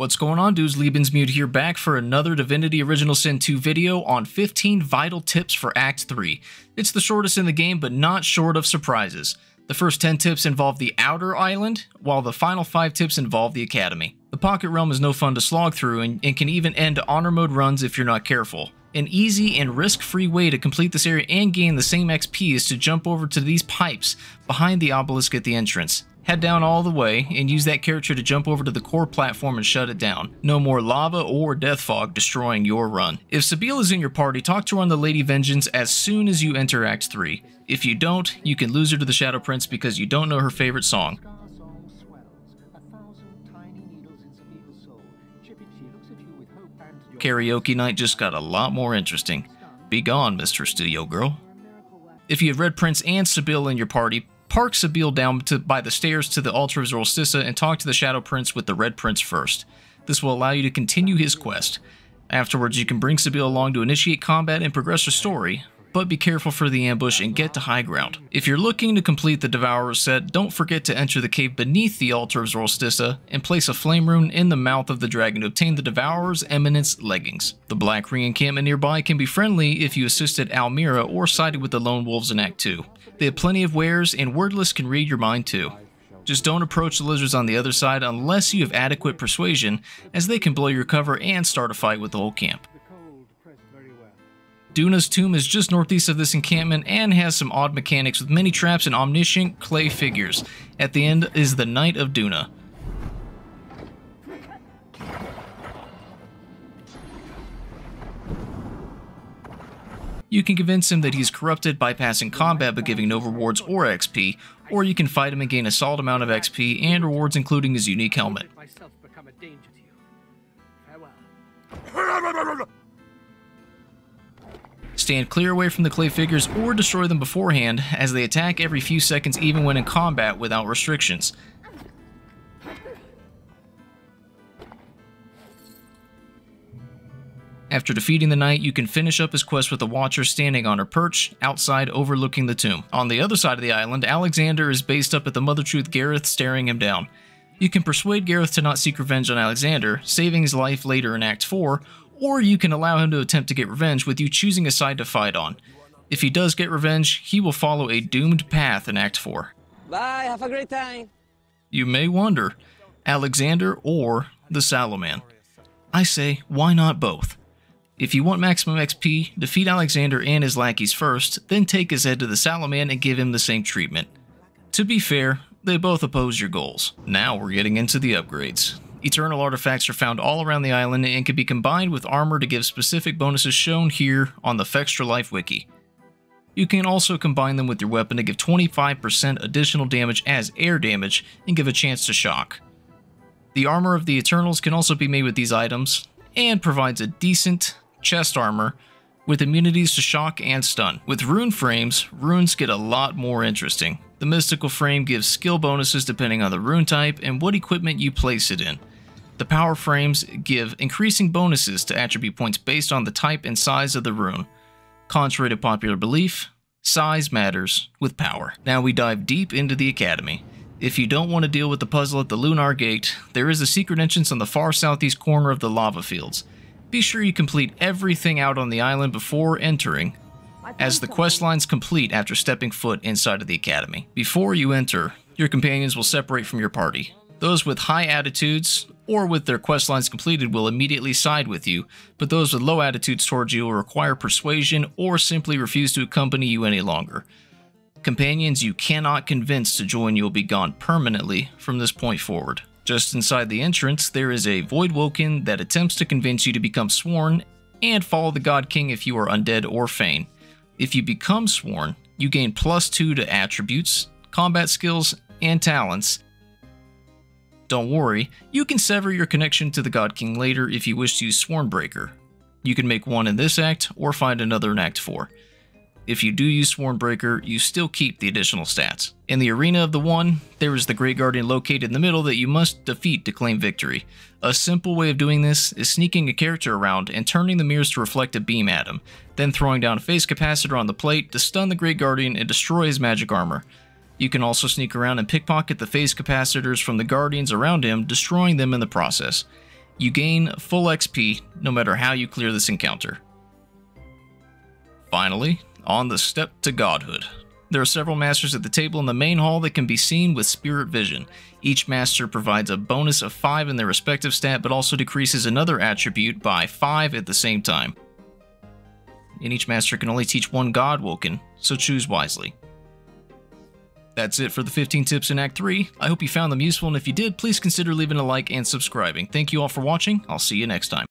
What's going on dudes, Lebensmude here back for another Divinity Original Sin 2 video on 15 vital tips for Act 3. It's the shortest in the game, but not short of surprises. The first 10 tips involve the outer island, while the final 5 tips involve the academy. The Pocket Realm is no fun to slog through and, and can even end honor mode runs if you're not careful. An easy and risk-free way to complete this area and gain the same XP is to jump over to these pipes behind the obelisk at the entrance. Head down all the way and use that character to jump over to the core platform and shut it down. No more lava or death fog destroying your run. If Sebille is in your party, talk to her on the Lady Vengeance as soon as you enter Act 3. If you don't, you can lose her to the Shadow Prince because you don't know her favorite song. Karaoke night just got a lot more interesting. Be gone, Mr. Studio Girl. If you have Red Prince and Sebille in your party, park Sebille down to, by the stairs to the altar of Zorlstissa and talk to the Shadow Prince with the Red Prince first. This will allow you to continue his quest. Afterwards, you can bring Sebille along to initiate combat and progress her story, but be careful for the ambush and get to high ground. If you're looking to complete the Devourer set, don't forget to enter the cave beneath the altar of Zorlstissa and place a flame rune in the mouth of the dragon to obtain the Devourer's Eminence leggings. The Black Ring encampment nearby can be friendly if you assisted Almira or sided with the Lone Wolves in Act 2. They have plenty of wares, and Wordless can read your mind too. Just don't approach the lizards on the other side unless you have adequate persuasion, as they can blow your cover and start a fight with the whole camp. Duna's tomb is just northeast of this encampment and has some odd mechanics with many traps and omniscient clay figures. At the end is the Knight of Duna. You can convince him that he's corrupted by passing combat but giving no rewards or XP, or you can fight him and gain a solid amount of XP and rewards including his unique helmet. Stand clear away from the clay figures or destroy them beforehand, as they attack every few seconds even when in combat without restrictions. After defeating the knight, you can finish up his quest with a watcher standing on her perch, outside overlooking the tomb. On the other side of the island, Alexander is based up at the Mother Tree with Gareth staring him down. You can persuade Gareth to not seek revenge on Alexander, saving his life later in Act 4, or you can allow him to attempt to get revenge with you choosing a side to fight on. If he does get revenge, he will follow a doomed path in Act 4. Bye, have a great time. You may wonder, Alexander or the Sallow Man. I say, why not both? If you want maximum XP, defeat Alexander and his lackeys first, then take his head to the Sallow Man and give him the same treatment. To be fair, they both oppose your goals. Now we're getting into the upgrades. Eternal artifacts are found all around the island and can be combined with armor to give specific bonuses shown here on the Fextralife wiki. You can also combine them with your weapon to give 25% additional damage as air damage and give a chance to shock. The armor of the Eternals can also be made with these items, and provides a decent chest armor with immunities to shock and stun. With rune frames, runes get a lot more interesting. The mystical frame gives skill bonuses depending on the rune type and what equipment you place it in. The power frames give increasing bonuses to attribute points based on the type and size of the rune. Contrary to popular belief, size matters with power. Now we dive deep into the academy. If you don't want to deal with the puzzle at the Lunar Gate, there is a secret entrance on the far southeast corner of the lava fields. Be sure you complete everything out on the island before entering, as the quest lines complete after stepping foot inside of the academy. Before you enter, your companions will separate from your party. Those with high attitudes or with their quest lines completed will immediately side with you, but those with low attitudes towards you will require persuasion or simply refuse to accompany you any longer. Companions you cannot convince to join you will be gone permanently from this point forward. Just inside the entrance, there is a Voidwoken that attempts to convince you to become sworn and follow the God King if you are undead or Fane. If you become sworn, you gain plus 2 to attributes, combat skills, and talents. Don't worry, you can sever your connection to the God King later if you wish to use Swornbreaker. You can make one in this act or find another in Act 4. If you do use Swornbreaker, you still keep the additional stats. In the Arena of the One, there is the Great Guardian located in the middle that you must defeat to claim victory. A simple way of doing this is sneaking a character around and turning the mirrors to reflect a beam at him, then throwing down a phase capacitor on the plate to stun the Great Guardian and destroy his magic armor. You can also sneak around and pickpocket the phase capacitors from the guardians around him, destroying them in the process. You gain full XP no matter how you clear this encounter. Finally, on the step to godhood. There are several masters at the table in the main hall that can be seen with spirit vision. Each master provides a bonus of 5 in their respective stat, but also decreases another attribute by 5 at the same time. And each master can only teach one Godwoken, so choose wisely. That's it for the 15 tips in Act 3. I hope you found them useful, and if you did, please consider leaving a like and subscribing. Thank you all for watching. I'll see you next time.